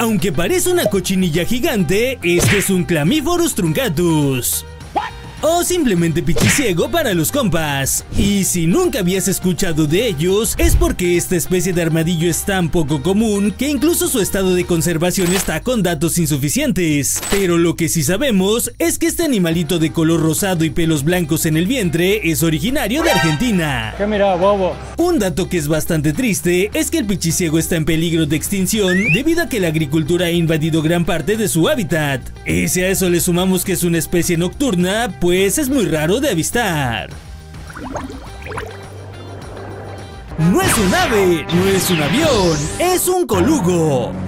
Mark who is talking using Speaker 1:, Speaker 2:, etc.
Speaker 1: Aunque parece una cochinilla gigante, este es un Clamíforus truncatus o simplemente pichiciego para los compas. Y si nunca habías escuchado de ellos, es porque esta especie de armadillo es tan poco común que incluso su estado de conservación está con datos insuficientes. Pero lo que sí sabemos es que este animalito de color rosado y pelos blancos en el vientre es originario de Argentina.
Speaker 2: ¿Qué mira, bobo?
Speaker 1: Un dato que es bastante triste es que el pichiciego está en peligro de extinción debido a que la agricultura ha invadido gran parte de su hábitat. Y si a eso le sumamos que es una especie nocturna, pues es muy raro de avistar. No es un ave, no es un avión, es un colugo.